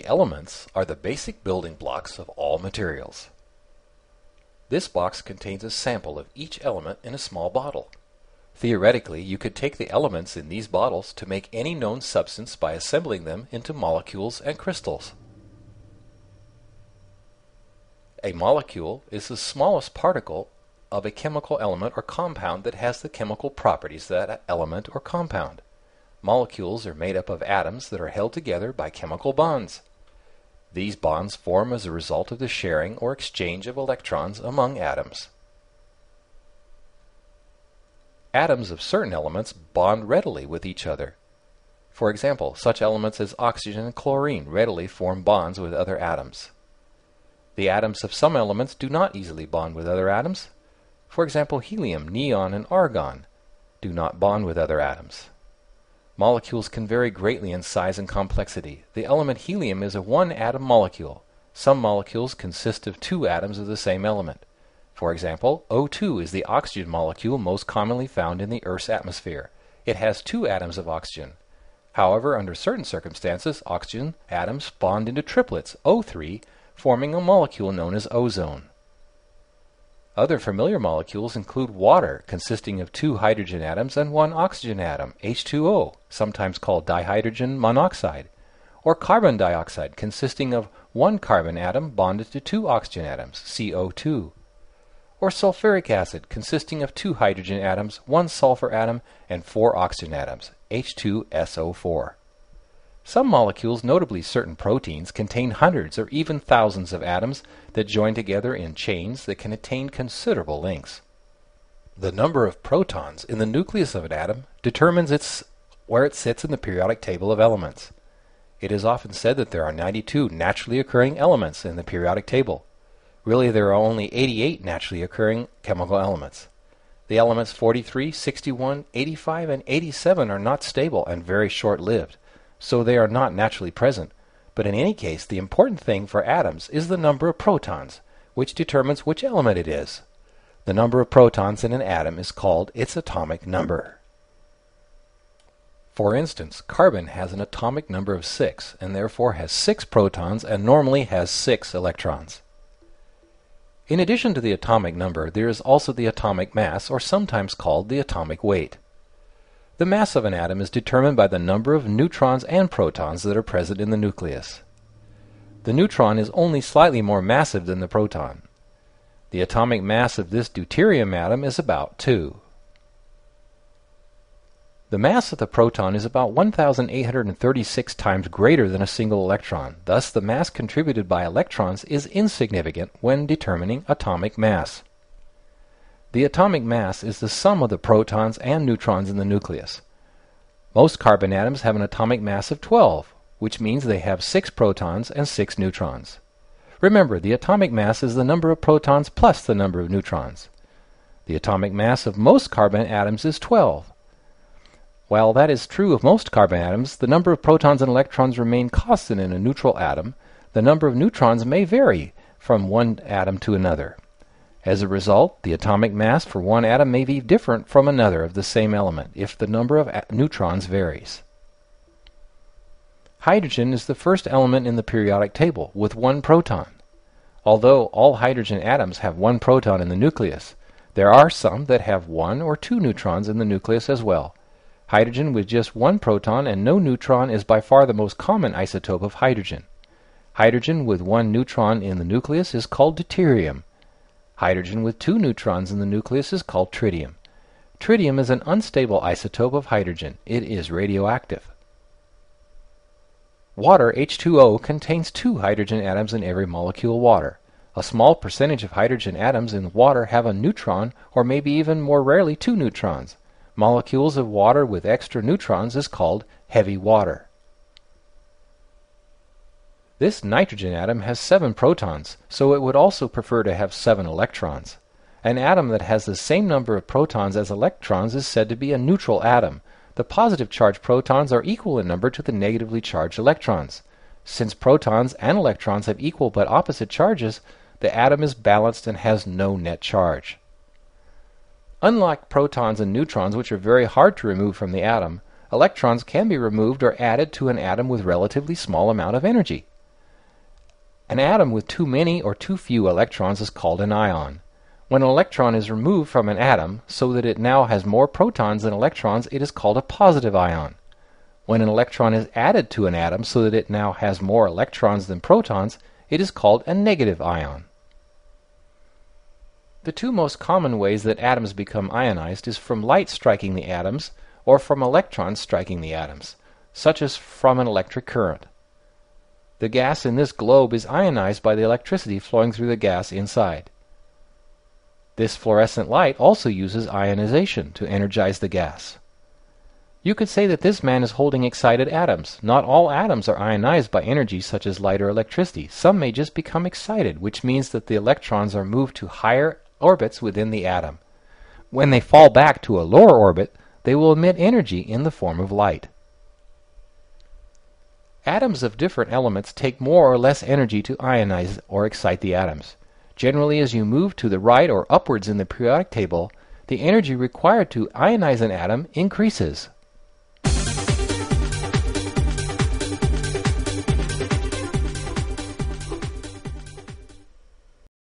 elements are the basic building blocks of all materials. This box contains a sample of each element in a small bottle. Theoretically, you could take the elements in these bottles to make any known substance by assembling them into molecules and crystals. A molecule is the smallest particle of a chemical element or compound that has the chemical properties of that element or compound. Molecules are made up of atoms that are held together by chemical bonds. These bonds form as a result of the sharing or exchange of electrons among atoms. Atoms of certain elements bond readily with each other. For example, such elements as oxygen and chlorine readily form bonds with other atoms. The atoms of some elements do not easily bond with other atoms. For example, helium, neon, and argon do not bond with other atoms. Molecules can vary greatly in size and complexity. The element helium is a one atom molecule. Some molecules consist of two atoms of the same element. For example, O2 is the oxygen molecule most commonly found in the Earth's atmosphere. It has two atoms of oxygen. However, under certain circumstances, oxygen atoms bond into triplets, O3, forming a molecule known as ozone. Other familiar molecules include water, consisting of two hydrogen atoms and one oxygen atom, H2O, sometimes called dihydrogen monoxide, or carbon dioxide, consisting of one carbon atom bonded to two oxygen atoms, CO2, or sulfuric acid, consisting of two hydrogen atoms, one sulfur atom, and four oxygen atoms, H2SO4. Some molecules, notably certain proteins, contain hundreds or even thousands of atoms that join together in chains that can attain considerable lengths. The number of protons in the nucleus of an atom determines its, where it sits in the periodic table of elements. It is often said that there are 92 naturally occurring elements in the periodic table. Really, there are only 88 naturally occurring chemical elements. The elements 43, 61, 85, and 87 are not stable and very short lived so they are not naturally present. But in any case, the important thing for atoms is the number of protons, which determines which element it is. The number of protons in an atom is called its atomic number. For instance, carbon has an atomic number of 6 and therefore has 6 protons and normally has 6 electrons. In addition to the atomic number, there is also the atomic mass, or sometimes called the atomic weight. The mass of an atom is determined by the number of neutrons and protons that are present in the nucleus. The neutron is only slightly more massive than the proton. The atomic mass of this deuterium atom is about 2. The mass of the proton is about 1,836 times greater than a single electron. Thus, the mass contributed by electrons is insignificant when determining atomic mass. The atomic mass is the sum of the protons and neutrons in the nucleus. Most carbon atoms have an atomic mass of 12, which means they have 6 protons and 6 neutrons. Remember, the atomic mass is the number of protons plus the number of neutrons. The atomic mass of most carbon atoms is 12. While that is true of most carbon atoms, the number of protons and electrons remain constant in a neutral atom. The number of neutrons may vary from one atom to another. As a result, the atomic mass for one atom may be different from another of the same element if the number of neutrons varies. Hydrogen is the first element in the periodic table with one proton. Although all hydrogen atoms have one proton in the nucleus, there are some that have one or two neutrons in the nucleus as well. Hydrogen with just one proton and no neutron is by far the most common isotope of hydrogen. Hydrogen with one neutron in the nucleus is called deuterium Hydrogen with two neutrons in the nucleus is called tritium. Tritium is an unstable isotope of hydrogen. It is radioactive. Water, H2O, contains two hydrogen atoms in every molecule water. A small percentage of hydrogen atoms in water have a neutron, or maybe even more rarely two neutrons. Molecules of water with extra neutrons is called heavy water. This nitrogen atom has seven protons, so it would also prefer to have seven electrons. An atom that has the same number of protons as electrons is said to be a neutral atom. The positive charged protons are equal in number to the negatively charged electrons. Since protons and electrons have equal but opposite charges, the atom is balanced and has no net charge. Unlike protons and neutrons, which are very hard to remove from the atom, electrons can be removed or added to an atom with relatively small amount of energy. An atom with too many or too few electrons is called an ion. When an electron is removed from an atom so that it now has more protons than electrons, it is called a positive ion. When an electron is added to an atom so that it now has more electrons than protons, it is called a negative ion. The two most common ways that atoms become ionized is from light striking the atoms or from electrons striking the atoms, such as from an electric current. The gas in this globe is ionized by the electricity flowing through the gas inside. This fluorescent light also uses ionization to energize the gas. You could say that this man is holding excited atoms. Not all atoms are ionized by energy such as light or electricity. Some may just become excited, which means that the electrons are moved to higher orbits within the atom. When they fall back to a lower orbit, they will emit energy in the form of light. Atoms of different elements take more or less energy to ionize or excite the atoms. Generally, as you move to the right or upwards in the periodic table, the energy required to ionize an atom increases.